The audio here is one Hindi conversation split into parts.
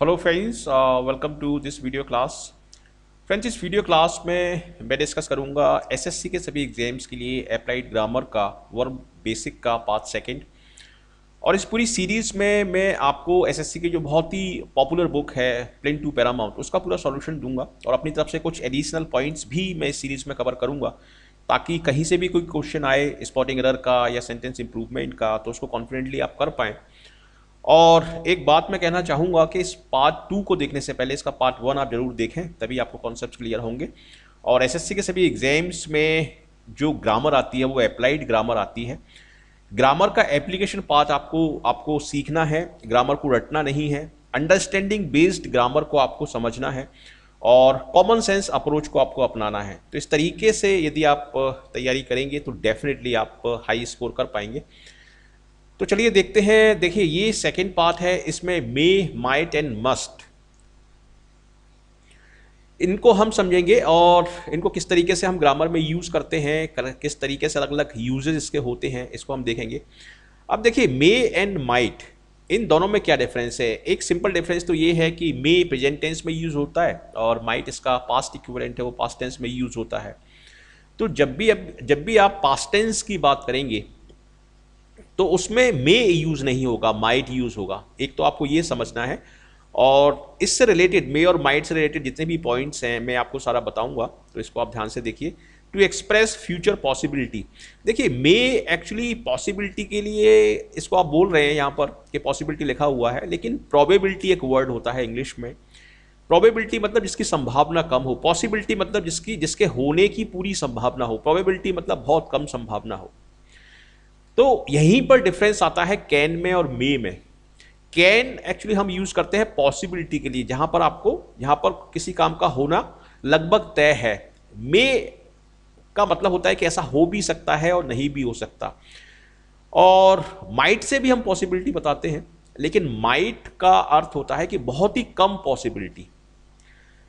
Hello friends welcome to this video class friends इस वीडियो क्लास में मैं डिस्कस करूँगा एसएससी के सभी एग्ज़ाम्स के लिए अप्लाइड ग्रामर का वर्ब बेसिक का पाँच सेकंड और इस पूरी सीरीज़ में मैं आपको एसएससी की जो बहुत ही पॉपुलर बुक है प्लेन टू पैरामाउंट उसका पूरा सॉल्यूशन दूँगा और अपनी तरफ़ से कुछ एडिशनल पॉइंट्स भी मैं इस सीरीज़ में कवर करूँगा, ताकि कहीं से भी कोई क्वेश्चन आए स्पॉटिंग एरर का या सेंटेंस इंप्रूवमेंट का तो उसको कॉन्फिडेंटली आप कर पाएँ। और एक बात मैं कहना चाहूँगा कि इस पार्ट टू को देखने से पहले इसका पार्ट वन आप ज़रूर देखें, तभी आपको कॉन्सेप्ट क्लियर होंगे। और एसएससी के सभी एग्ज़ाम्स में जो ग्रामर आती है, वो अप्लाइड ग्रामर आती है। ग्रामर का एप्लीकेशन पार्ट आपको आपको सीखना है ग्रामर को रटना नहीं है। अंडरस्टैंडिंग बेस्ड ग्रामर को आपको समझना है और कॉमन सेंस अप्रोच को आपको अपनाना है। तो इस तरीके से यदि आप तैयारी करेंगे तो डेफिनेटली आप हाई स्कोर कर पाएँगे। तो चलिए देखते हैं, देखिए ये सेकंड पार्ट है, इसमें मे माइट एंड मस्ट इनको हम समझेंगे और इनको किस तरीके से हम ग्रामर में यूज़ करते हैं किस तरीके से अलग अलग यूजेज इसके होते हैं, इसको हम देखेंगे। अब देखिए मे एंड माइट इन दोनों में क्या डिफरेंस है? एक सिंपल डिफरेंस तो ये है कि मे प्रेजेंट टेंस में यूज़ होता है और माइट इसका पास्ट इक्विवेलेंट है, वो पास्ट टेंस में यूज़ होता है। तो जब भी अब, जब भी आप पास्ट टेंस की बात करेंगे तो उसमें मे यूज़ नहीं होगा माइट यूज़ होगा। एक तो आपको ये समझना है और इससे रिलेटेड मे और माइट से रिलेटेड जितने भी पॉइंट्स हैं, मैं आपको सारा बताऊँगा तो इसको आप ध्यान से देखिए। टू एक्सप्रेस फ्यूचर पॉसिबिलिटी देखिए मे एक्चुअली पॉसिबिलिटी के लिए इसको आप बोल रहे हैं यहाँ पर कि पॉसिबिलिटी लिखा हुआ है, लेकिन प्रोबेबिलिटी एक वर्ड होता है इंग्लिश में। प्रोबेबिलिटी मतलब जिसकी संभावना कम हो पॉसिबिलिटी मतलब जिसकी, जिसके होने की पूरी संभावना हो। प्रोबेबिलिटी मतलब बहुत कम संभावना हो। तो यहीं पर डिफरेंस आता है कैन में और मे में। कैन एक्चुअली हम यूज़ करते हैं पॉसिबिलिटी के लिए, जहाँ पर आपको यहाँ पर किसी काम का होना लगभग तय है। मे का मतलब होता है कि ऐसा हो भी सकता है और नहीं भी हो सकता। और माइट से भी हम पॉसिबिलिटी बताते हैं, लेकिन माइट का अर्थ होता है कि बहुत ही कम पॉसिबिलिटी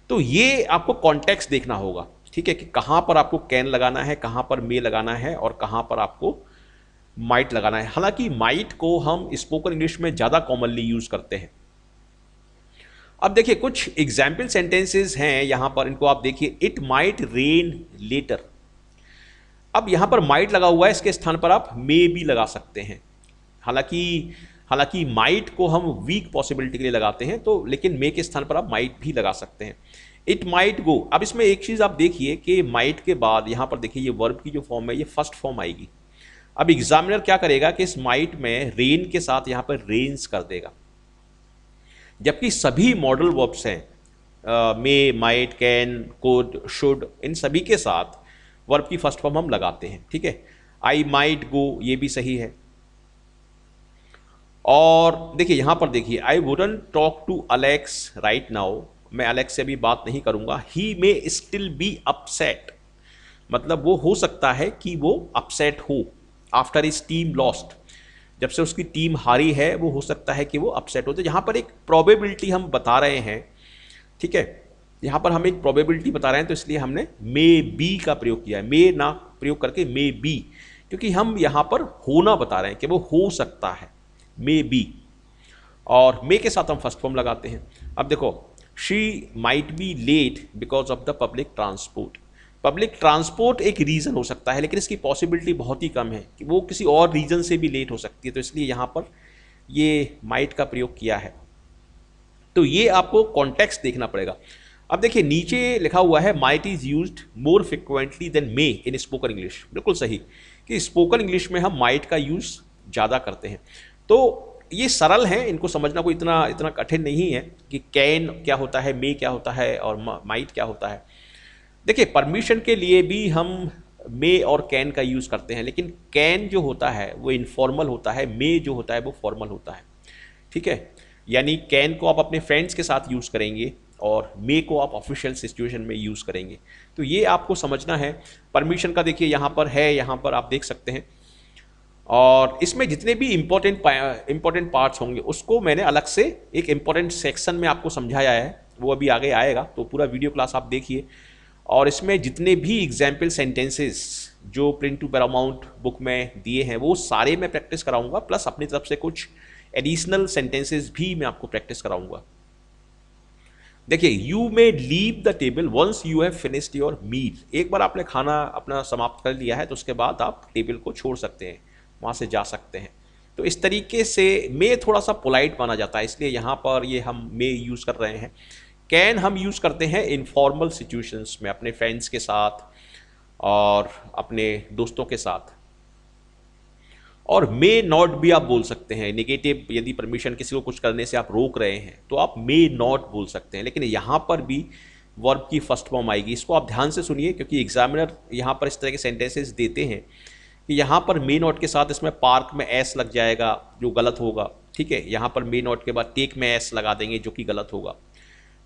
तो ये आपको कॉन्टेक्स्ट देखना होगा, ठीक है, कि कहाँ पर आपको कैन लगाना है, कहाँ पर मे लगाना है और कहाँ पर आपको माइट लगाना है। हालाँकि माइट को हम स्पोकन इंग्लिश में ज़्यादा कॉमनली यूज़ करते हैं। अब देखिए, कुछ एग्ज़ाम्पल सेंटेंसेस हैं यहाँ पर, इनको आप देखिए। इट माइट रेन लेटर अब यहाँ पर माइट लगा हुआ है, इसके स्थान पर आप मे भी लगा सकते हैं। हालाँकि हालाँकि माइट को हम वीक पॉसिबिलिटी के लिए लगाते हैं तो लेकिन मे के स्थान पर आप माइट भी लगा सकते हैं। इट माइट गो अब इसमें एक चीज़ आप देखिए कि माइट के बाद, यहाँ पर देखिए, ये वर्ब की जो फॉर्म है, ये फ़र्स्ट फॉर्म आएगी। अब एग्जामिनर क्या करेगा कि इस माइट में रेन के साथ यहाँ पर रेंस कर देगा। जबकि सभी मॉडल वर्ब्स हैं may might can could should इन सभी के साथ वर्ब की फ़र्स्ट फॉर्म हम लगाते हैं, ठीक है? आई माइट गो ये भी सही है। और देखिए, यहाँ पर देखिए I wouldn't talk to Alex right now मैं अलेक्स से भी बात नहीं करूँगा। He may still be upset मतलब वो हो सकता है कि वो अपसेट हो। आफ्टर इज़ टीम लॉस्ट जब से उसकी टीम हारी है, वो हो सकता है कि वो अपसेट हो तो यहाँ पर एक प्रोबेबिलिटी हम बता रहे हैं, ठीक है? यहाँ पर हम एक प्रोबेबिलिटी बता रहे हैं तो इसलिए हमने मे बी का प्रयोग किया है। मे ना प्रयोग करके मे बी क्योंकि हम यहाँ पर होना बता रहे हैं कि वो हो सकता है मे बी और मे के साथ हम फ़र्स्ट फॉर्म लगाते हैं। अब देखो she might be late because of the public transport public transport एक रीज़न हो सकता है, लेकिन इसकी पॉसिबिलिटी बहुत ही कम है कि वो किसी और रीज़न से भी लेट हो सकती है तो इसलिए यहाँ पर ये माइट का प्रयोग किया है। तो ये आपको कॉन्टेक्स्ट देखना पड़ेगा। अब देखिए, नीचे लिखा हुआ है might is use more frequently than may in spoken English बिल्कुल सही कि स्पोकन इंग्लिश में हम माइट का यूज़ ज़्यादा करते हैं। तो ये सरल है, इनको समझना कोई इतना इतना कठिन नहीं है कि कैन क्या होता है मे क्या होता है, और माइट क्या होता है। देखिए परमिशन के लिए भी हम मे और कैन का यूज़ करते हैं, लेकिन कैन जो होता है, वो इनफॉर्मल होता है मे जो होता है, वो फॉर्मल होता है। ठीक है? यानी कैन को आप अपने फ्रेंड्स के साथ यूज़ करेंगे और मे को आप ऑफिशियल सिचुएशन में यूज़ करेंगे। तो ये आपको समझना है। परमिशन का देखिए, यहाँ पर है, यहाँ पर आप देख सकते हैं। और इसमें जितने भी इम्पोर्टेंट इम्पोर्टेंट पार्ट्स होंगे, उसको मैंने अलग से एक इम्पोर्टेंट सेक्शन में आपको समझाया है। वो अभी आगे आएगा तो पूरा वीडियो क्लास आप देखिए। और इसमें जितने भी एग्ज़ाम्पल सेंटेंसेस जो प्रिंट टू पैरामाउंट बुक में दिए हैं, वो सारे मैं प्रैक्टिस कराऊँगा प्लस अपनी तरफ़ से कुछ एडिशनल सेंटेंसेस भी मैं आपको प्रैक्टिस कराऊँगा। देखिए you may leave the table once you have finished your meal एक बार आपने खाना अपना समाप्त कर लिया है तो उसके बाद आप टेबल को छोड़ सकते हैं, वहाँ से जा सकते हैं। तो इस तरीके से मे थोड़ा सा पोलाइट माना जाता है, इसलिए यहाँ पर ये हम मे यूज़ कर रहे हैं। कैन हम यूज़ करते हैं इनफॉर्मल सिचुएशंस में, अपने फ्रेंड्स के साथ और अपने दोस्तों के साथ। और मे नॉट भी आप बोल सकते हैं। नेगेटिव यदि परमिशन किसी को कुछ करने से आप रोक रहे हैं तो आप मे नॉट बोल सकते हैं। लेकिन यहाँ पर भी वर्ब की फ़र्स्ट फॉर्म आएगी। इसको आप ध्यान से सुनिए, क्योंकि एग्जामिनर यहाँ पर इस तरह के सेंटेंसेस देते हैं कि यहाँ पर मे नॉट के साथ इसमें पार्क में एस लग जाएगा, जो गलत होगा। ठीक है, यहाँ पर मे नॉट के बाद टेक में एस लगा देंगे, जो कि गलत होगा।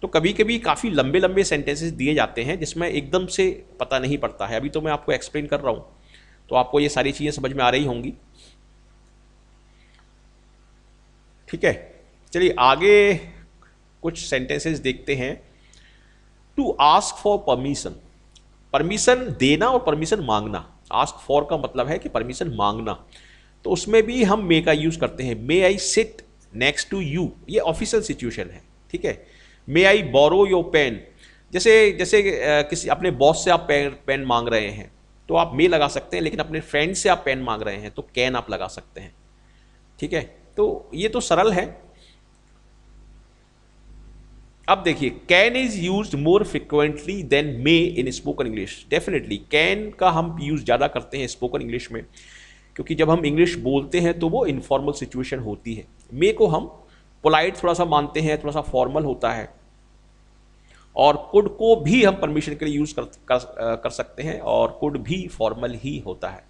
तो कभी कभी काफ़ी लंबे लंबे सेंटेंसेस दिए जाते हैं, जिसमें एकदम से पता नहीं पड़ता है। अभी तो मैं आपको एक्सप्लेन कर रहा हूँ तो आपको ये सारी चीज़ें समझ में आ रही होंगी। ठीक है? चलिए, आगे कुछ सेंटेंसेस देखते हैं। To ask for permission permission देना और परमिशन मांगना। आस्क फॉर का मतलब है कि परमिशन मांगना। तो उसमें भी हम मे का यूज़ करते हैं। May I sit next to you ये ऑफिशियल सिचुएशन है। ठीक है? May I borrow your pen जैसे जैसे किसी, अपने बॉस से आप पेन पेन मांग रहे हैं तो आप मे लगा सकते हैं, लेकिन अपने फ्रेंड से आप पेन मांग रहे हैं तो कैन आप लगा सकते हैं। ठीक है? तो ये तो सरल है। अब देखिए can is use more frequently than may in spoken English definitely can का हम यूज़ ज़्यादा करते हैं स्पोकन इंग्लिश में, क्योंकि जब हम इंग्लिश बोलते हैं तो वो इनफॉर्मल सिचुएशन होती है। मे को हम पोलाइट थोड़ा सा मानते हैं, थोड़ा सा फॉर्मल होता है। और कुड को भी हम परमिशन के लिए यूज़ कर, कर कर सकते हैं और कुड भी फॉर्मल ही होता है।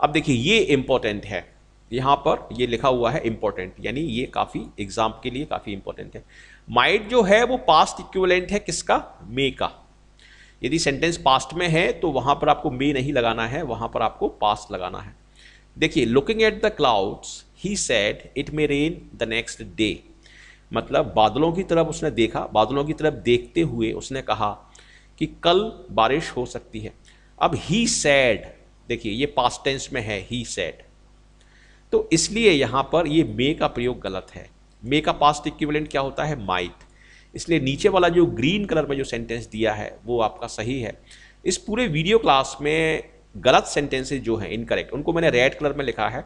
अब देखिए ये इंपॉर्टेंट है। यहाँ पर ये लिखा हुआ है इंपॉर्टेंट यानी ये काफ़ी एग्ज़ाम के लिए काफ़ी इंपॉर्टेंट है। माइट जो है वो पास्ट इक्विवेलेंट है किसका? मे का। यदि सेंटेंस पास्ट में है तो वहाँ पर आपको मे नहीं लगाना है वहाँ पर आपको पास्ट लगाना है। देखिए looking at the clouds he said it may rain the next day मतलब बादलों की तरफ़ उसने देखा, बादलों की तरफ़ देखते हुए उसने कहा कि कल बारिश हो सकती है। अब ही सैड देखिए, ये पास्ट टेंस में है ही सैड तो इसलिए यहाँ पर ये मे का प्रयोग गलत है। मे का पास्ट इक्विवेलेंट क्या होता है? माइट इसलिए नीचे वाला जो ग्रीन कलर में जो सेंटेंस दिया है, वो आपका सही है। इस पूरे वीडियो क्लास में गलत सेंटेंसेस जो हैं इनकरेक्ट उनको मैंने रेड कलर में लिखा है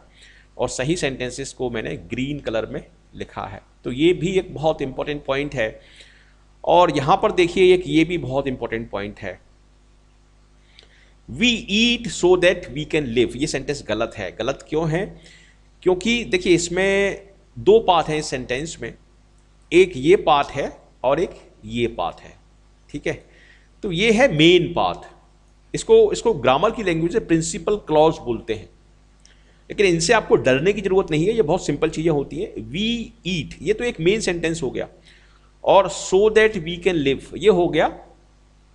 और सही सेंटेंसेस को मैंने ग्रीन कलर में लिखा है। तो ये भी एक बहुत इंपॉर्टेंट पॉइंट है। और यहाँ पर देखिए एक ये भी बहुत इंपॉर्टेंट पॉइंट है। We eat so that we can live ये सेंटेंस गलत है। गलत क्यों है? क्योंकि देखिए इसमें दो पार्ट हैं इस सेंटेंस में। एक ये पार्ट है और एक ये पार्ट है। ठीक है? तो ये है मेन पार्ट इसको इसको ग्रामर की लैंग्वेज से प्रिंसिपल क्लॉज बोलते हैं। लेकिन इनसे आपको डरने की ज़रूरत नहीं है, ये बहुत सिंपल चीज़ें होती हैं। वी ईट ये तो एक मेन सेंटेंस हो गया। और so that we can live ये हो गया।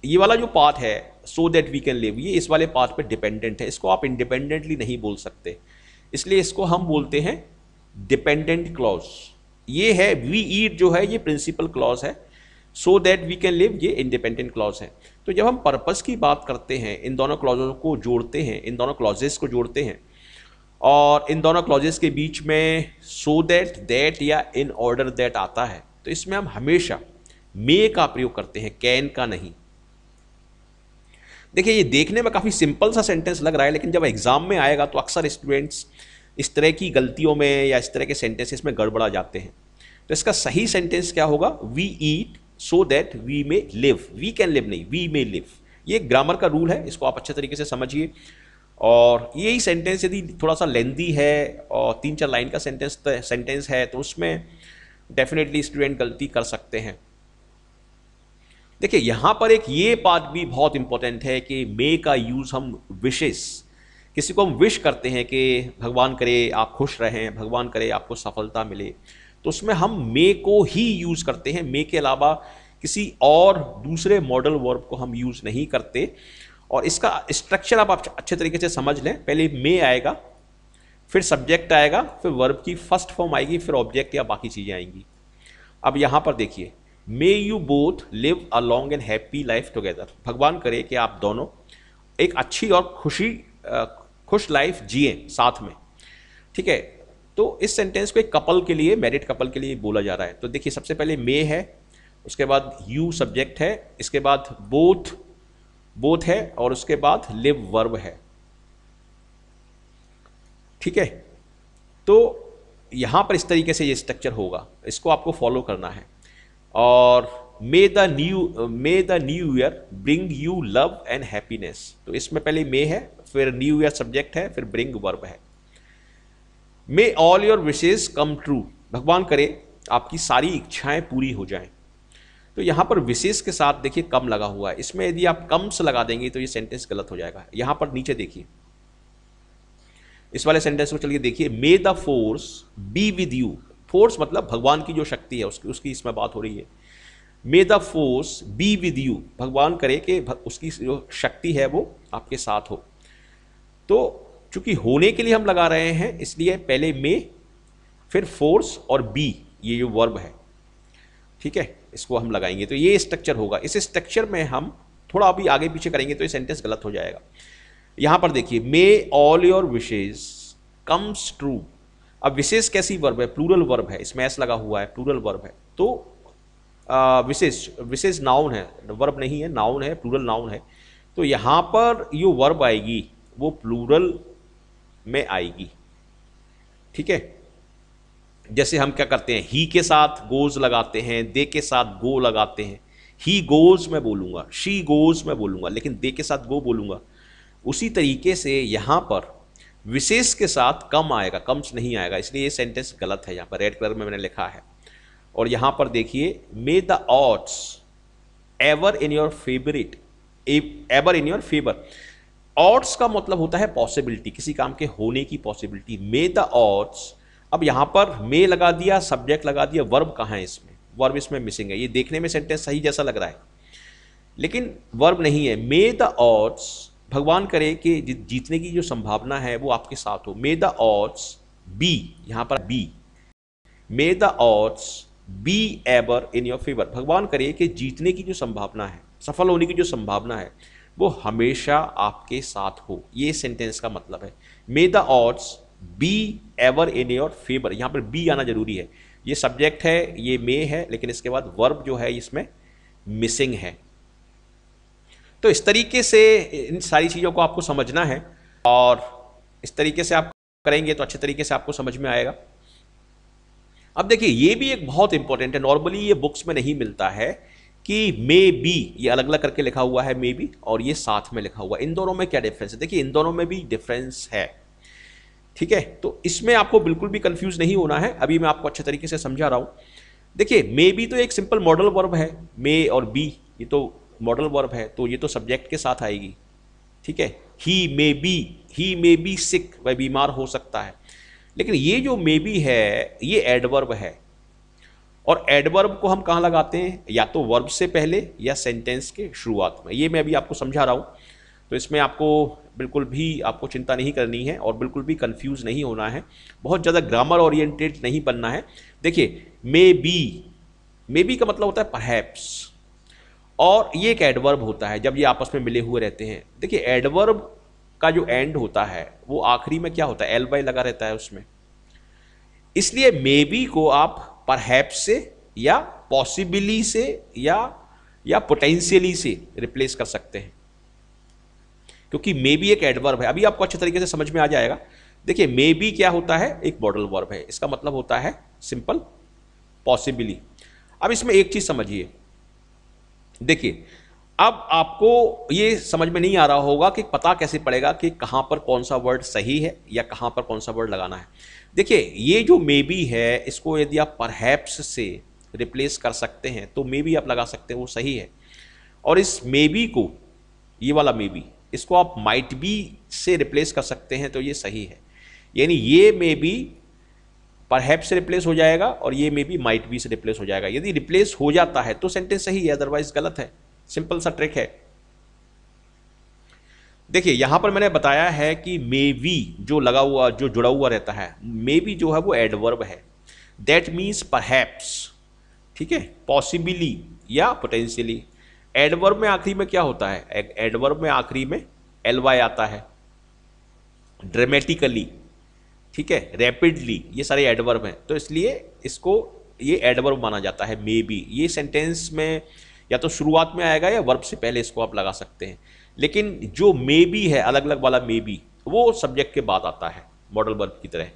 ये वाला जो पाथ है so that we can live ये इस वाले पाथ पे डिपेंडेंट है। इसको आप इंडिपेंडेंटली नहीं बोल सकते। इसलिए इसको हम बोलते हैं डिपेंडेंट क्लॉज ये है वी ईट जो है, ये प्रिंसिपल क्लॉज है। So that we can live ये इंडिपेंडेंट क्लॉज है। तो जब हम पर्पज़ की बात करते हैं, इन दोनों क्लॉजों को जोड़ते हैं, इन दोनों क्लॉजेस को जोड़ते हैं और इन दोनों क्लॉजेस के बीच में सो दैट दैट या इन ऑर्डर दैट आता है। तो इसमें हम हमेशा मे का प्रयोग करते हैं कैन का नहीं। देखिए, ये देखने में काफ़ी सिंपल सा सेंटेंस लग रहा है, लेकिन जब एग्ज़ाम में आएगा तो अक्सर स्टूडेंट्स इस तरह की गलतियों में या इस तरह के सेंटेंसेस में गड़बड़ा जाते हैं। तो इसका सही सेंटेंस क्या होगा? We eat so that we may live we can live नहीं वी मे लिव ये ग्रामर का रूल है, इसको आप अच्छे तरीके से समझिए। और यही सेंटेंस यदि थोड़ा सा लेंदी है और तीन चार लाइन का सेंटेंस सेंटेंस है तो उसमें डेफिनेटली स्टूडेंट गलती कर सकते हैं। देखिए, यहाँ पर एक ये बात भी बहुत इंपॉर्टेंट है कि मे का यूज़ हम विशेष किसी को हम विश करते हैं कि भगवान करे, आप खुश रहें, भगवान करे, आपको सफलता मिले तो उसमें हम मे को ही यूज़ करते हैं। मे के अलावा किसी और दूसरे मॉडल वर्ब को हम यूज़ नहीं करते। और इसका स्ट्रक्चर आप अच्छे तरीके से समझ लें। पहले मे आएगा, फिर सब्जेक्ट आएगा, फिर वर्ब की फ़र्स्ट फॉर्म आएगी, फिर ऑब्जेक्ट या बाकी चीज़ें आएँगी। अब यहाँ पर देखिए may you both live a long and happy life together भगवान करे कि आप दोनों एक अच्छी और खुशी खुश लाइफ जिए साथ में। ठीक है? तो इस सेंटेंस को एक कपल के लिए मैरिड कपल के लिए बोला जा रहा है। तो देखिए, सबसे पहले मे है, उसके बाद यू सब्जेक्ट है, इसके बाद बोथ बोथ है और उसके बाद लिव वर्ब है। ठीक है? तो यहाँ पर इस तरीके से ये स्ट्रक्चर होगा। इसको आपको फॉलो करना है। और may the new may the new year bring you love and happiness तो इसमें पहले मे है, फिर न्यू ईयर सब्जेक्ट है, फिर ब्रिंग वर्ब है। May all your wishes come true भगवान करे, आपकी सारी इच्छाएँ पूरी हो जाएँ। तो यहाँ पर विशेष के साथ देखिए कम लगा हुआ है। इसमें यदि आप कम से लगा देंगे तो ये सेंटेंस गलत हो जाएगा। यहाँ पर नीचे देखिए। इस वाले सेंटेंस को चलिए देखिए। May the force be with you force मतलब भगवान की जो शक्ति है, उसकी उसकी इसमें बात हो रही है। May the force be with you भगवान करे कि उसकी जो शक्ति है वो आपके साथ हो। तो चूँकि होने के लिए हम लगा रहे हैं, इसलिए पहले मे फिर फोर्स और बी ये जो वर्ब है। ठीक है? इसको हम लगाएँगे। तो ये स्ट्रक्चर होगा। इस स्ट्रक्चर में हम थोड़ा अभी आगे पीछे करेंगे तो ये सेंटेंस गलत हो जाएगा। यहाँ पर देखिए may all your wishes comes true अब विशेष कैसी वर्ब है? प्लूरल वर्ब है। इसमें लगा हुआ है प्लूरल वर्ब है। तो विशेष विशेष नाउन है। वर्ब नहीं है नाउन है प्लूरल नाउन है। तो यहाँ पर जो वर्ब आएगी, वो प्लूरल में आएगी। ठीक है? जैसे हम क्या करते हैं ही के साथ गोज लगाते हैं दे के साथ गो लगाते हैं। ही गोज मैं बोलूँगा शी गोज मैं बोलूँगा, लेकिन दे के साथ गो बोलूँगा। उसी तरीके से यहाँ पर विशेष के साथ कम आएगा कम्स नहीं आएगा, इसलिए ये सेंटेंस गलत है यहाँ पर रेड कलर में मैंने लिखा है। और यहाँ पर देखिए may the odds ever in your favourite ever in your favour odds का मतलब होता है पॉसिबिलिटी किसी काम के होने की पॉसिबिलिटी मे द ऑट्स अब यहाँ पर मे लगा दिया सब्जेक्ट लगा दिया वर्ब कहाँ है इसमें? वर्ब इसमें मिसिंग है। ये देखने में सेंटेंस सही जैसा लग रहा है। लेकिन वर्ब नहीं है। मे द ऑट्स भगवान करे कि जीतने की जो संभावना है वो आपके साथ हो। मे द ऑट्स बी यहाँ पर be may the odds be ever in your favour भगवान करे कि जीतने की जो संभावना है, सफल होने की जो संभावना है, वो हमेशा आपके साथ हो। ये सेंटेंस का मतलब है। May the odds be ever in your favour यहाँ पर बी आना ज़रूरी है। ये सब्जेक्ट है, ये मे है, लेकिन इसके बाद वर्ब जो है, इसमें मिसिंग है। तो इस तरीके से इन सारी चीज़ों को आपको समझना है और इस तरीके से आप करेंगे तो अच्छे तरीके से आपको समझ में आएगा। अब देखिए, ये भी एक बहुत इंपॉर्टेंट है। नॉर्मली ये बुक्स में नहीं मिलता है कि मे बी ये अलग अलग करके लिखा हुआ है मे बी और ये साथ में लिखा हुआ है। इन दोनों में क्या डिफरेंस है? देखिए, इन दोनों में भी डिफरेंस है। ठीक है? तो इसमें आपको बिल्कुल भी कंफ्यूज नहीं होना है। अभी मैं आपको अच्छे तरीके से समझा रहा हूँ। देखिए मे बी तो एक सिंपल मॉडल वर्ब है। मे और बी ये तो मॉडल वर्ब है तो ये तो सब्जेक्ट के साथ आएगी। ठीक है? ही मे बी ही मे बी सिक वह बीमार हो सकता है। लेकिन ये जो मे बी है, ये एडवर्ब है। और एडवर्ब को हम कहाँ लगाते हैं? या तो वर्ब से पहले या सेंटेंस के शुरुआत में। ये मैं अभी आपको समझा रहा हूँ। तो इसमें आपको बिल्कुल भी आपको चिंता नहीं करनी है और बिल्कुल भी कंफ्यूज नहीं होना है। बहुत ज़्यादा ग्रामर ओरिएंटेड नहीं बनना है। देखिए मे बी मे बी का मतलब होता है परहैप्स और ये एक एडवर्ब होता है जब ये आपस में मिले हुए रहते हैं। देखिए एडवर्ब का जो एंड होता है, वो आखिरी में क्या होता है? एल बाई लगा रहता है उसमें। इसलिए मे बी को आप पर से या पॉसिबिली से या या पोटेंशियली से रिप्लेस कर सकते हैं। क्योंकि मे बी एक एडवर्ब है। अभी आपको अच्छे तरीके से समझ में आ जाएगा। देखिए मे बी क्या होता है? एक मॉडल वर्ब है। इसका मतलब होता है सिंपल पॉसिबिली अब इसमें एक चीज़ समझिए। देखिए, अब आपको ये समझ में नहीं आ रहा होगा कि पता कैसे पड़ेगा कि कहाँ पर कौन सा वर्ड सही है या कहाँ पर कौन सा वर्ड लगाना है। देखिए, ये जो मे बी है, इसको यदि आप परहैप्स से रिप्लेस कर सकते हैं तो मे बी आप लगा सकते हैं, वो सही है। और इस मे बी को, ये वाला मे बी इसको आप माइट बी से रिप्लेस कर सकते हैं तो ये सही है। यानी ये मे बी परहैप्स से रिप्लेस हो जाएगा और ये मे बी माइट बी से रिप्लेस हो जाएगा। यदि रिप्लेस हो जाता है तो सेंटेंस सही है अदरवाइज़ गलत है। सिंपल सा ट्रिक है। देखिए, यहाँ पर मैंने बताया है कि मे बी जो लगा हुआ, जो जुड़ा हुआ रहता है मे बी जो है वो एडवर्ब है। दैट मीन्स परहैप्स ठीक है? पॉसिबिली या पोटेंशियली एडवर्ब में आखिरी में क्या होता है? एडवर्ब में आखिरी में एल वाई आता है। ड्रामेटिकली ठीक है? रैपिडली ये सारे एडवर्ब हैं। तो इसलिए इसको, ये एडवर्ब माना जाता है मे बी ये सेंटेंस में या तो शुरुआत में आएगा या वर्ब से पहले इसको आप लगा सकते हैं। लेकिन जो मे बी है अलग अलग वाला मे बी वो सब्जेक्ट के बाद आता है मॉडल वर्ब की तरह।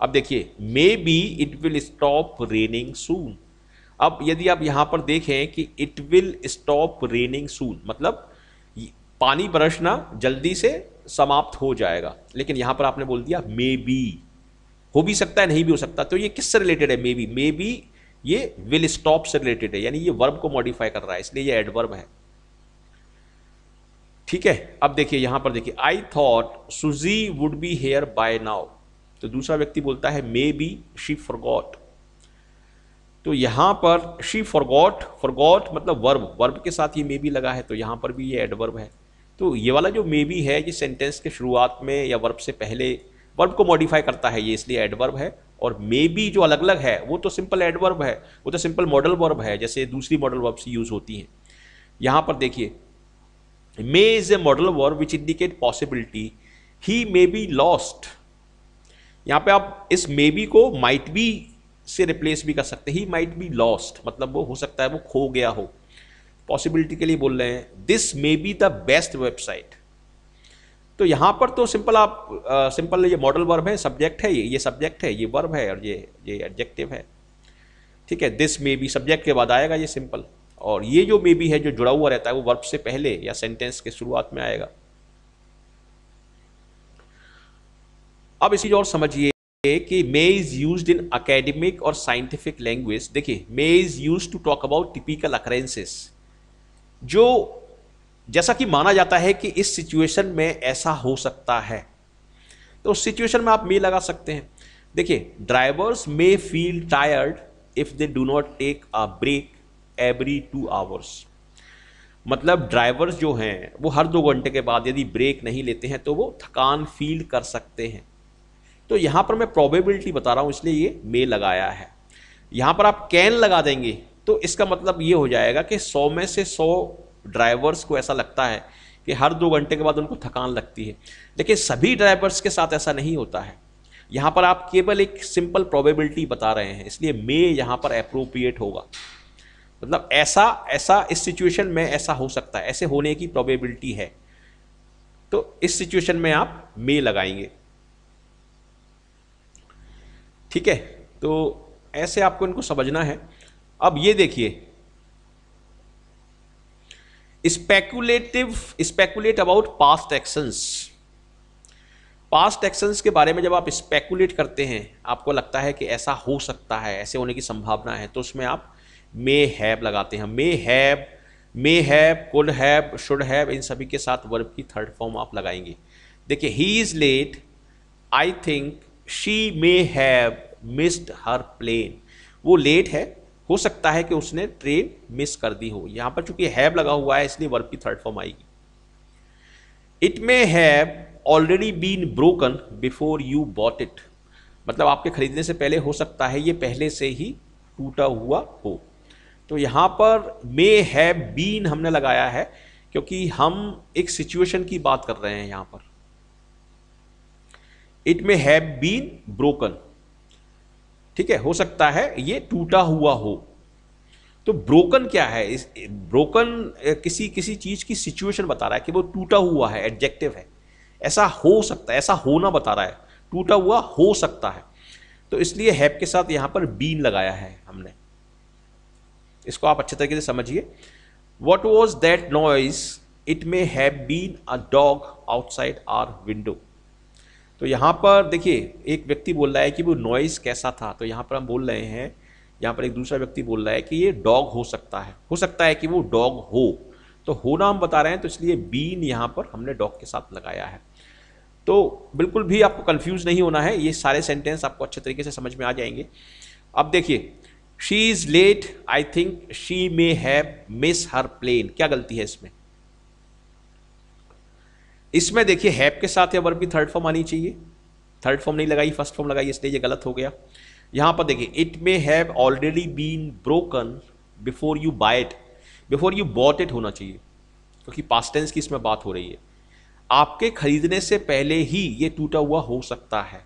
अब देखिए may be it will stop raining soon अब यदि आप यहाँ पर देखें कि it will stop raining soon मतलब पानी बरसना जल्दी से समाप्त हो जाएगा। लेकिन यहाँ पर आपने बोल दिया मे बी हो भी सकता है, नहीं भी हो सकता। तो ये किससे रिलेटेड है मे बी मे बी ये विल स्टॉप से रिलेटेड है, यानी ये वर्ब को मॉडिफाई कर रहा है, इसलिए ये एडवर्ब है। ठीक है, अब देखिए, यहाँ पर देखिए I thought Suzy would be here by now तो दूसरा व्यक्ति बोलता है मे बी शी फॉरगॉट तो यहाँ पर शी फॉरगॉट फॉरगॉट मतलब वर्ब वर्ब के साथ ये मे बी लगा है तो यहाँ पर भी ये एडवर्ब है। तो ये वाला जो मे बी है, ये सेंटेंस के शुरुआत में या वर्ब से पहले वर्ब को मॉडिफाई करता है, ये इसलिए एडवर्ब है। और मे बी जो अलग अलग है, वो तो सिंपल एडवर्ब है, वो तो सिंपल मॉडल वर्ब है, जैसे दूसरी मॉडल वर्ब से यूज़ होती हैं। यहाँ पर देखिए may is a modal verb which indicate possibility he may be lost यहाँ पे आप इस मे बी को माइट बी से रिप्लेस भी कर सकते ही। माइट बी लॉस्ट मतलब वो हो सकता है वो खो गया हो। पॉसिबिलिटी के लिए बोल रहे हैं this may be the best website तो यहाँ पर तो सिंपल आप सिंपल ये मॉडल वर्ब है सब्जेक्ट है, ये ये सब्जेक्ट है, ये वर्ब है और ये ये एडजेक्टिव है। ठीक है दिस मे बी सब्जेक्ट के बाद आएगा ये सिंपल और ये जो मे बी है, जो जुड़ा हुआ रहता है, वो वर्ब से पहले या सेंटेंस के शुरुआत में आएगा। अब इसी और समझिए। कि may is use in academic और साइंटिफिक लैंग्वेज देखिए may is use to talk about typical occurrences जो, जैसा कि माना जाता है कि इस सिचुएशन में ऐसा हो सकता है। तो उस सिचुएशन में आप मे लगा सकते हैं। देखिए drivers may feel tired if they do not take a break every two hours मतलब ड्राइवर्स जो हैं, वो हर दो घंटे के बाद यदि ब्रेक नहीं लेते हैं तो वो थकान फील कर सकते हैं। तो यहाँ पर मैं प्रोबेबिलिटी बता रहा हूँ, इसलिए ये मे लगाया है। यहाँ पर आप कैन लगा देंगे तो इसका मतलब ये हो जाएगा कि सौ में से सौ ड्राइवर्स को ऐसा लगता है कि हर दो घंटे के बाद उनको थकान लगती है। लेकिन सभी ड्राइवर्स के साथ ऐसा नहीं होता है। यहाँ पर आप केवल एक सिंपल प्रोबेबिलिटी बता रहे हैं, इसलिए मे यहाँ पर अप्रोप्रिएट होगा। मतलब ऐसा ऐसा इस सिचुएशन में ऐसा हो सकता है, ऐसे होने की प्रोबेबिलिटी है। तो इस सिचुएशन में आप मे लगाएँगे। ठीक है? तो ऐसे आपको इनको समझना है। अब ये देखिए। Speculative speculate about past actions past actions के बारे में जब आप स्पेकुलेट करते हैं, आपको लगता है कि ऐसा हो सकता है, ऐसे होने की संभावना है तो उसमें आप मे हैव लगाते हैं। May have may have could have should have इन सभी के साथ वर्ब की थर्ड फॉर्म आप लगाएँगे। देखिए he is late I think she may have missed her plane वो लेट है, हो सकता है कि उसने ट्रेन मिस कर दी हो। यहाँ पर चूँकि हैव लगा हुआ है, इसलिए वर्ब की थर्ड फॉर्म आएगी। It may have already been broken before you bought it मतलब आपके खरीदने से पहले हो सकता है, ये पहले से ही टूटा हुआ हो। तो यहाँ पर मे हैव बीन हमने लगाया है, क्योंकि हम एक सिचुएशन की बात कर रहे हैं यहाँ पर। It may have been broken ठीक है, हो सकता है ये टूटा हुआ हो। तो ब्रोकन क्या है? इस ब्रोकन किसी किसी चीज़ की सिचुएशन बता रहा है कि वो टूटा हुआ है एडजेक्टिव है। ऐसा हो सकता है, ऐसा होना बता रहा है। टूटा हुआ हो सकता है। तो इसलिए हैप के साथ यहाँ पर बीन लगाया है हमने। इसको आप अच्छे तरीके से समझिए। What was that noise it may have been a dog outside our window तो यहाँ पर देखिए, एक व्यक्ति बोल रहा है कि वो नॉइज़ कैसा था? तो यहाँ पर हम बोल रहे हैं, यहाँ पर एक दूसरा व्यक्ति बोल रहा है कि ये डॉग हो सकता है। हो सकता है कि वो डॉग हो। तो होना हम बता रहे हैं तो इसलिए बीन यहाँ पर हमने डॉग के साथ लगाया है। तो बिल्कुल भी आपको कंफ्यूज नहीं होना है, ये सारे सेंटेंस आपको अच्छे तरीके से समझ में आ जाएँगे। अब देखिए she is late I think she may have miss her plane क्या गलती है इसमें? इसमें देखिए, हैप के साथ या वर्ब की थर्ड फॉर्म आनी चाहिए। थर्ड फॉर्म नहीं लगाई फ़र्स्ट फॉर्म लगाई, इसलिए ये गलत हो गया। यहाँ पर देखिए it may have already been broken before you buy it before you bought it होना चाहिए, क्योंकि पास्ट टेंस की इसमें बात हो रही है। आपके खरीदने से पहले ही ये टूटा हुआ हो सकता है।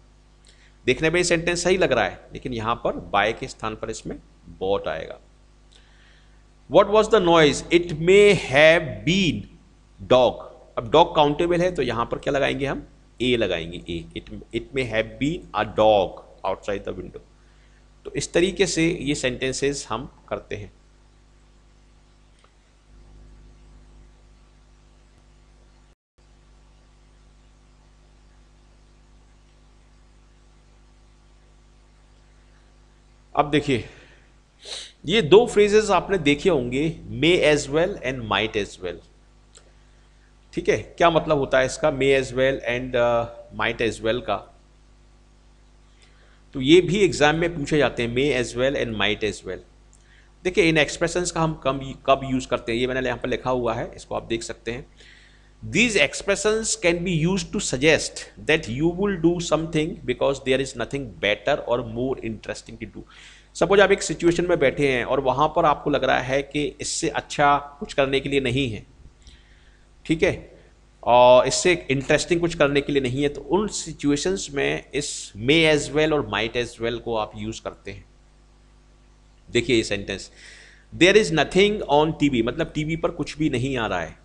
देखने में ये सेंटेंस सही लग रहा है, लेकिन यहाँ पर बाय के स्थान पर इसमें बॉट आएगा। What was the noise it may have been dog अब डॉग काउंटेबल है तो यहाँ पर क्या लगाएँगे हम? ए लगाएँगे a it it may have been a dog outside the window तो इस तरीके से ये सेंटेंसेस हम करते हैं। अब देखिए, ये दो फ्रेजेस आपने देखे होंगे may as well and might as well ठीक है? क्या मतलब होता है इसका? May as well and might as well का। तो ये भी एग्ज़ाम में पूछे जाते हैं may as well and might as well देखिए, इन एक्सप्रेशंस का हम कम, कब यूज़ करते हैं, ये मैंने यहाँ पर लिखा हुआ है, इसको आप देख सकते हैं। These expressions can be use to suggest that you will do something because there is nothing better और more interesting to do suppose आप एक सिचुएशन में बैठे हैं और वहाँ पर आपको लग रहा है कि इससे अच्छा कुछ करने के लिए नहीं है। ठीक है? और इससे इंटरेस्टिंग कुछ करने के लिए नहीं है तो उन सिचुएशंस में इस मे एज वेल और माइट एज वेल को आप यूज़ करते हैं। देखिए ये sentence there is nothing on TV मतलब टीवी पर कुछ भी नहीं आ रहा है।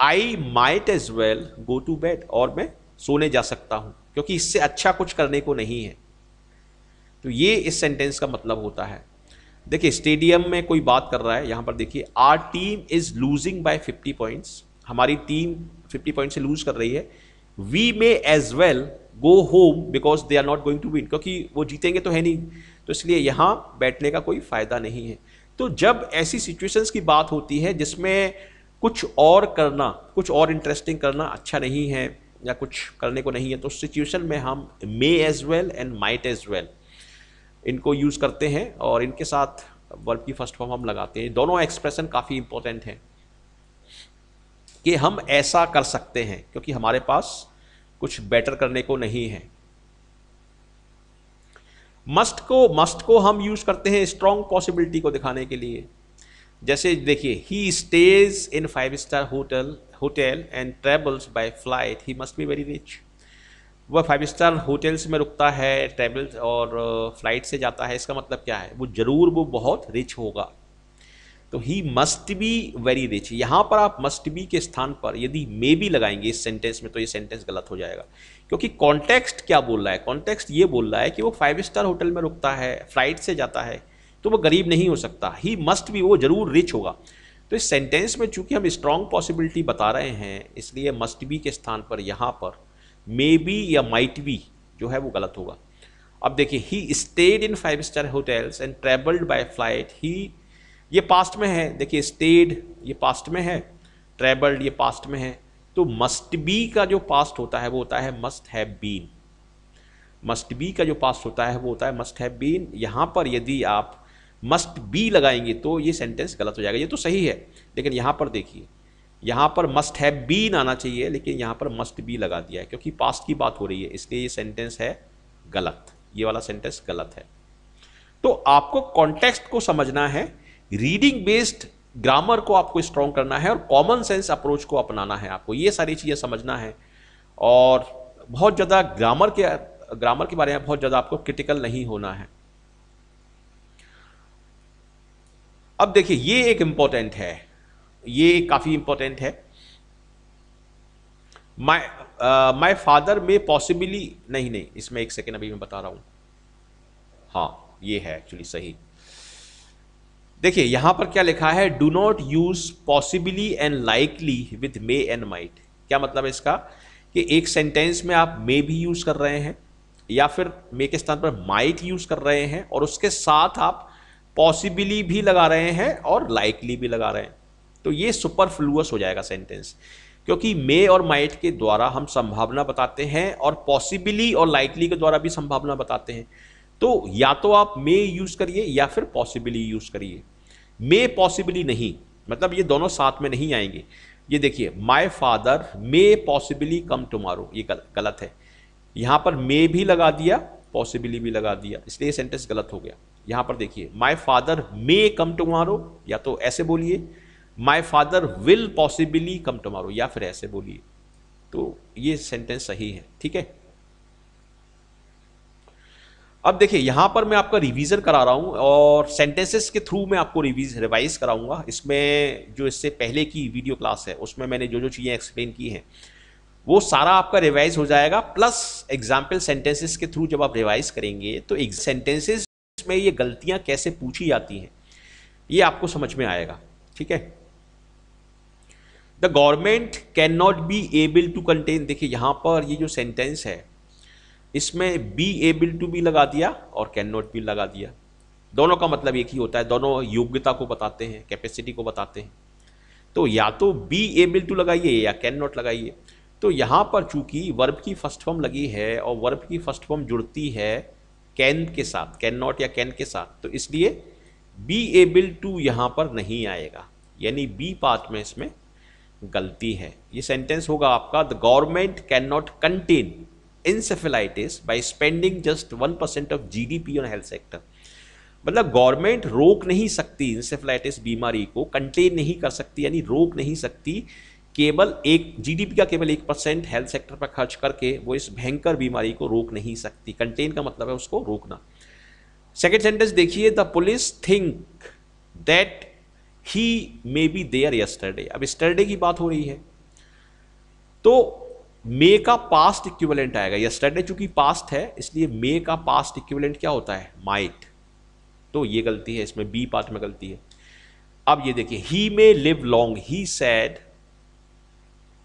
I might as well go to bed और मैं सोने जा सकता हूँ, क्योंकि इससे अच्छा कुछ करने को नहीं है। तो ये इस सेंटेंस का मतलब होता है। देखिए, स्टेडियम में कोई बात कर रहा है, यहाँ पर देखिए our team is losing by 50 points हमारी टीम 50 पॉइंट से लूज कर रही है। We may as well go home because they are not going to win क्योंकि वो जीतेंगे तो है नहीं। तो इसलिए यहाँ बैठने का कोई फ़ायदा नहीं है। तो जब ऐसी सिचुएशंस की बात होती है जिसमें कुछ और करना, कुछ और इंटरेस्टिंग करना अच्छा नहीं है या कुछ करने को नहीं है तो उस सिचुएशन में हम may as well and might as well इनको यूज़ करते हैं और इनके साथ वर्ब की फ़र्स्ट फॉर्म हम लगाते हैं। दोनों एक्सप्रेशन काफ़ी इंपॉर्टेंट हैं कि हम ऐसा कर सकते हैं, क्योंकि हमारे पास कुछ बेटर करने को नहीं है। मस्ट को मस्ट को हम यूज़ करते हैं स्ट्रॉन्ग पॉसिबिलिटी को दिखाने के लिए। जैसे देखिए he stays in five star hotel hotel and travels by flight he must be very rich वह फाइव स्टार होटल्स में रुकता है ट्रेवल्स और फ़्लाइट से जाता है, इसका मतलब क्या है? वो ज़रूर वो बहुत रिच होगा। तो he must be very rich यहाँ पर आप मस्ट बी के स्थान पर यदि मे बी लगाएँगे इस सेंटेंस में तो ये सेंटेंस गलत हो जाएगा। क्योंकि कॉन्टेक्स्ट क्या बोल रहा है? कॉन्टेक्स्ट ये बोल रहा है कि वो फाइव स्टार होटल में रुकता है फ़्लाइट से जाता है तो वो गरीब नहीं हो सकता। ही मस्ट बी वो ज़रूर रिच होगा। तो इस सेंटेंस में चूँकि हम स्ट्रॉन्ग पॉसिबिलिटी बता रहे हैं, इसलिए मस्ट बी के स्थान पर यहाँ पर मे बी या माइट बी जो है वो गलत होगा। अब देखिए he stayed in five star hotels and travelled by flight he ये पास्ट में है। देखिए स्टेड ये पास्ट में है। ट्रेवल्ड ये पास्ट में है। तो मस्ट बी का जो पास्ट होता है, वो होता है must have been must be का जो पास्ट होता है, वो होता है मस्ट हैव बीन यहाँ पर यदि आप मस्ट बी लगाएँगे तो ये सेंटेंस गलत हो जाएगा। ये तो सही है। लेकिन यहाँ पर देखिए यहाँ पर मस्ट हैव बीन आना चाहिए, लेकिन यहाँ पर मस्ट बी लगा दिया है, क्योंकि पास्ट की बात हो रही है, इसलिए ये सेंटेंस है गलत। ये वाला सेंटेंस गलत है। तो आपको कॉन्टेक्स्ट को समझना है रीडिंग बेस्ड ग्रामर को आपको स्ट्रॉन्ग करना है, और कॉमन सेंस अप्रोच को अपनाना है आपको। ये सारी चीज़ें समझना है, और बहुत ज़्यादा ग्रामर के ग्रामर के बारे में बहुत ज़्यादा आपको क्रिटिकल नहीं होना है। अब देखिए, ये एक इंपॉर्टेंट है। ये काफ़ी इंपॉर्टेंट है। माई माई फादर में पॉसिबली नहीं नहीं, इसमें एक सेकेंड अभी मैं बता रहा हूँ। हाँ ये है एक्चुअली सही। देखिए, यहाँ पर क्या लिखा है? Do not use possibly and likely with may and might क्या मतलब है इसका? कि एक सेंटेंस में आप मे भी यूज़ कर रहे हैं, या फिर मे के स्थान पर माइट यूज़ कर रहे हैं, और उसके साथ आप पॉसिबली भी लगा रहे हैं और लाइकली भी लगा रहे हैं। तो ये सुपर फ्लूअस हो जाएगा सेंटेंस क्योंकि मे और माइट के द्वारा हम संभावना बताते हैं और पॉसिबली और लाइकली के द्वारा भी संभावना बताते हैं। तो या तो आप मे यूज़ करिए या फिर पॉसिबली यूज़ करिए। मे पॉसिबली नहीं मतलब ये दोनों साथ में नहीं आएँगे। ये देखिए my father may possibly come tomorrow ये गल, गलत है। यहाँ पर मे भी लगा दिया पॉसिबली भी लगा दिया इसलिए सेंटेंस गलत हो गया। यहाँ पर देखिए my father may come tomorrow या तो ऐसे बोलिए my father will possibly come tomorrow या फिर ऐसे बोलिए। तो ये सेंटेंस सही है, ठीक है? अब देखिए, यहाँ पर मैं आपका रिवीजन करा रहा हूँ और सेंटेंसेस के थ्रू मैं आपको रिवीज रिवाइज कराऊँगा। इसमें जो इससे पहले की वीडियो क्लास है, उसमें मैंने जो जो चीज़ें एक्सप्लेन की हैं, वो सारा आपका रिवाइज हो जाएगा प्लस एग्ज़ाम्पल सेंटेंसेस के थ्रू जब आप रिवाइज करेंगे तो सेंटेंसेस में ये गलतियाँ कैसे पूछी जाती हैं, ये आपको समझ में आएगा, ठीक है? The government can not be able to contain देखिए यहाँ पर ये जो सेंटेंस है, इसमें बी एबल टू भी लगा दिया और कैन नॉट भी लगा दिया। दोनों का मतलब एक ही होता है, दोनों योग्यता को बताते हैं कैपेसिटी को बताते हैं। तो या तो बी एबल टू लगाइए या कैन नॉट लगाइए। तो यहाँ पर चूँकि वर्ब की फ़र्स्ट फॉर्म लगी है और वर्ब की फ़र्स्ट फॉर्म जुड़ती है कैन के साथ कैन नॉट या कैन के साथ तो इसलिए बी एबल टू यहाँ पर नहीं आएगा। यानी बी पार्ट में इसमें गलती है। ये सेंटेंस होगा आपका the government can not contain encephalitis by spending just one percent of GDP on health sector मतलब गवर्नमेंट रोक नहीं सकती इंसेफेलाइटिस बीमारी को कंटेन नहीं कर सकती, यानी रोक नहीं सकती, केवल एक जीडीपी का केवल एक परसेंट हेल्थ सेक्टर पर खर्च करके वो इस भयंकर बीमारी को रोक नहीं सकती। कंटेन का मतलब है उसको रोकना। सेकेंड सेंटेंस देखिए the police think that he may be there yesterday अब यस्टरडे की बात हो रही है। तो मे का पास्ट इक्विवेलेंट आएगा। यस्टरडे चूँकि पास्ट है इसलिए मे का पास्ट इक्विवेलेंट क्या होता है? माइट तो ये गलती है इसमें बी पार्ट में गलती है। अब ये देखिए he may live long he said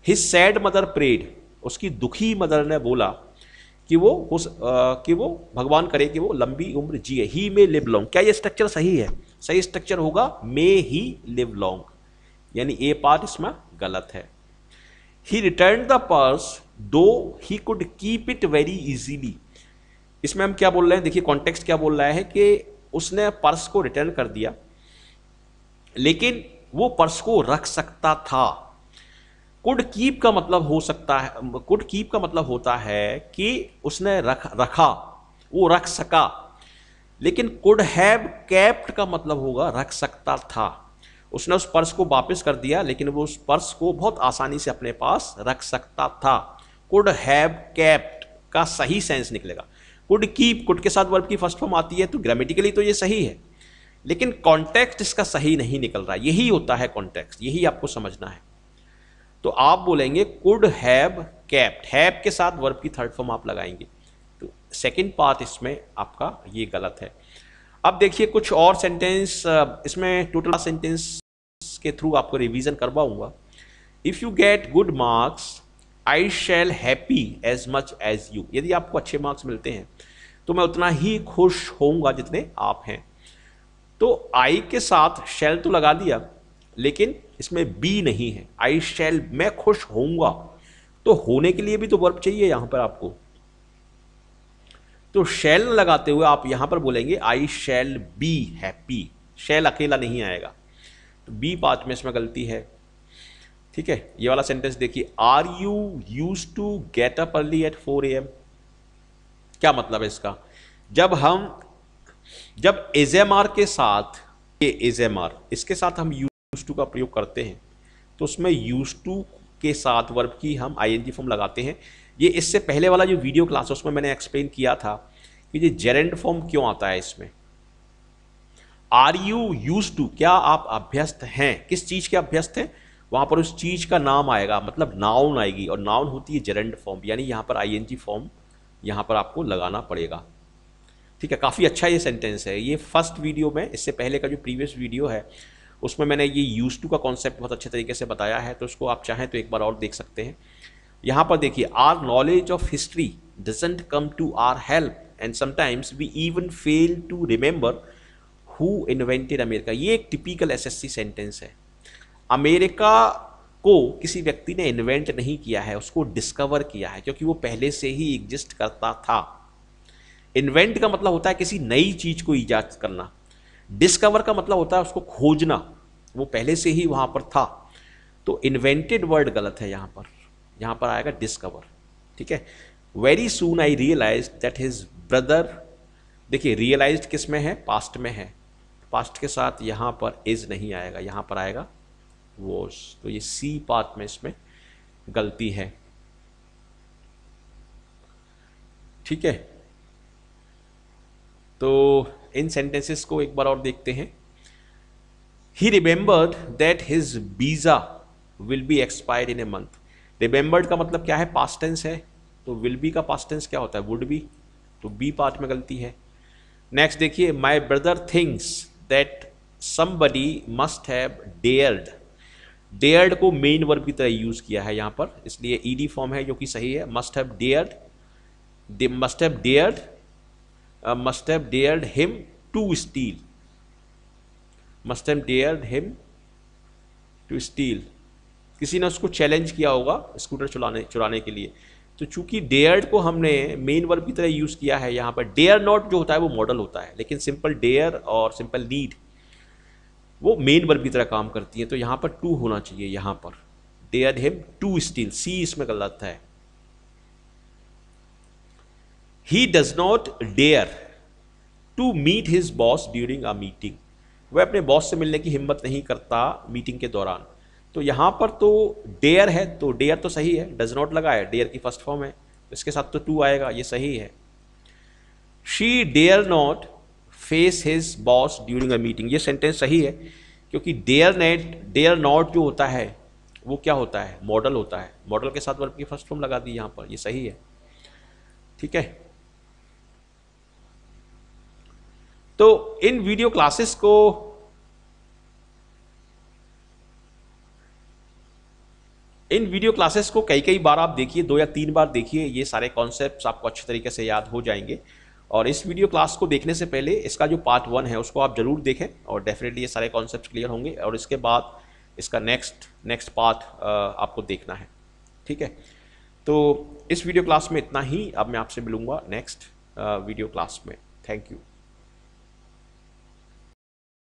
his sad mother prayed उसकी दुखी मदर ने बोला कि वो उस आ, कि वो भगवान करे कि वो लंबी उम्र जिए। ही मे लिव लॉन्ग क्या ये स्ट्रक्चर सही है? सही स्ट्रक्चर होगा मे ही लिव लॉन्ग यानी ए पार्ट इसमें गलत है। ही return the purse though he could keep it very easily इसमें हम क्या बोल रहे हैं? देखिए कॉन्टेक्स्ट क्या बोल रहा है कि उसने पर्स को रिटर्न कर दिया, लेकिन वो पर्स को रख सकता था। कुड कीप का मतलब हो सकता है कुड कीप का मतलब होता है कि उसने रख, रखा, वो रख सका। लेकिन कुड हैव कैप्ट का मतलब होगा रख सकता था। उसने उस पर्स को वापस कर दिया, लेकिन वो उस पर्स को बहुत आसानी से अपने पास रख सकता था। कुड हैव कैप्ट का सही सेंस निकलेगा। कुड कीप कुड के साथ वर्ब की फ़र्स्ट फॉर्म आती है तो ग्रामेटिकली तो ये सही है। लेकिन कॉन्टेक्स्ट इसका सही नहीं निकल रहा यही होता है कॉन्टेक्स्ट यही आपको समझना है। तो आप बोलेंगे कुड हैव कैप्ट हैव के साथ वर्ब की थर्ड फॉर्म आप लगाएँगे। सेकेंड पार्ट इसमें आपका ये गलत है। अब देखिए कुछ और सेंटेंस इसमें टोटल सेंटेंस के थ्रू आपको revision करवाऊँगा। If you get good marks I shall happy as much as you यदि आपको अच्छे मार्क्स मिलते हैं तो मैं उतना ही खुश होऊँगा जितने आप हैं। तो आई के साथ शेल तो लगा दिया, लेकिन इसमें बी नहीं है। आई शेल मैं खुश होऊँगा। तो होने के लिए भी तो वर्ब चाहिए यहाँ पर आपको। तो शेल लगाते हुए आप यहाँ पर बोलेंगे I shall be happy shall अकेला नहीं आएगा। तो बी पार्ट में इसमें गलती है। ठीक है? ये वाला सेंटेंस देखिए। Are you use to get up early at four a m क्या मतलब है इसका? जब हम, जब एज एम आर के साथ, ये एजेमार इसके साथ हम यूज़ टू का प्रयोग करते हैं तो उसमें यूज़ टू के साथ वर्ब की हम आई एन जी फॉर्म लगाते हैं। ये इससे पहले वाला जो वीडियो क्लास है, उसमें मैंने एक्सप्लेन किया था कि ये जेरेंड फॉर्म क्यों आता है इसमें? आर यू यूज़ टू क्या आप अभ्यस्त हैं? किस चीज़ के अभ्यस्त हैं? वहाँ पर उस चीज़ का नाम आएगा मतलब नाउन आएगी, और नाउन होती है जेरेंड फॉर्म यानी यहाँ पर आई फॉर्म यहाँ पर आपको लगाना पड़ेगा। ठीक है, काफ़ी अच्छा ये सेंटेंस है। ये फ़र्स्ट वीडियो में, इससे पहले का जो प्रीवियस वीडियो है, उसमें मैंने ये यूज़ टू का कॉन्सेप्ट बहुत अच्छे तरीके से बताया है तो उसको आप चाहें तो एक बार और देख सकते हैं। यहाँ पर देखिए our knowledge of history doesn't come to our help and sometimes we even fail to remember who invented America ये एक टिपिकल एसएससी सेंटेंस है। अमेरिका को किसी व्यक्ति ने इन्वेंट नहीं किया है, उसको डिस्कवर किया है, क्योंकि वो पहले से ही एग्जिस्ट करता था। इन्वेंट का मतलब होता है किसी नई चीज़ को ईजाद करना। डिस्कवर का मतलब होता है उसको खोजना। वो पहले से ही वहाँ पर था। तो इन्वेंटेड वर्ड गलत है यहाँ पर। यहाँ पर आएगा डिस्कवर ठीक है? Very soon I realise that his brother देखिए रियलाइज़ किसमें है? पास्ट में है। पास्ट के साथ यहाँ पर इज़ नहीं आएगा, यहाँ पर आएगा वॉज़ तो ये सी पार्ट में इसमें गलती है। ठीक है? तो इन सेंटेंसेस को एक बार और देखते हैं। ही remembered that his visa will be expired in a month remembered का मतलब क्या है? पास्ट टेंस है। तो विल बी का पास्ट टेंस क्या होता है? वुड बी तो बी पार्ट में गलती है। नेक्स्ट देखिए my brother things that somebody must have dared dared को मेन वर्ब की तरह यूज़ किया है यहाँ पर। इसलिए ईडी फॉर्म है जो कि सही है। Must have dared must have dared must have dared him to steal must have dared him to steal किसी ने उसको चैलेंज किया होगा स्कूटर चलाने चुराने के लिए। तो चूँकि डेयर्ड को हमने मेन वर्ब की तरह यूज़ किया है, यहाँ पर डेयर नॉट जो होता है वो मॉडल होता है, लेकिन सिंपल डेयर और सिंपल नीड वो मेन वर्ब की तरह काम करती है। तो यहाँ पर टू होना चाहिए, यहाँ पर। Dare him to steal see इसमें गलत है। He does not dare to meet his boss during a meeting वह अपने बॉस से मिलने की हिम्मत नहीं करता मीटिंग के दौरान। तो यहाँ पर तो डेयर है तो डेयर तो सही है डज नॉट लगा है डेयर की फ़र्स्ट फॉर्म है इसके साथ तो टू आएगा, ये सही है। She dare not face his boss during a meeting ये सेंटेंस सही है, क्योंकि डेयर नेट डेयर नॉट जो होता है, वो क्या होता है? मॉडल होता है। मॉडल के साथ वर्ब की फ़र्स्ट फॉर्म लगा दी यहाँ पर, ये सही है। ठीक है? तो इन वीडियो क्लासेस को इन वीडियो क्लासेस को कई कई बार आप देखिए, दो या तीन बार देखिए, ये सारे कॉन्सेप्ट्स आपको अच्छे तरीके से याद हो जाएँगे। और इस वीडियो क्लास को देखने से पहले इसका जो पार्ट वन है, उसको आप ज़रूर देखें और डेफिनेटली ये सारे कॉन्सेप्ट क्लियर होंगे और इसके बाद इसका नेक्स्ट नेक्स्ट पार्ट आपको देखना है। ठीक है? तो इस वीडियो क्लास में इतना ही। अब मैं आपसे मिलूँगा नेक्स्ट वीडियो क्लास में। Thank you